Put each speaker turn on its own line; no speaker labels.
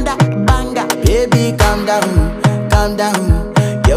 another banger. Baby, calm down, calm down.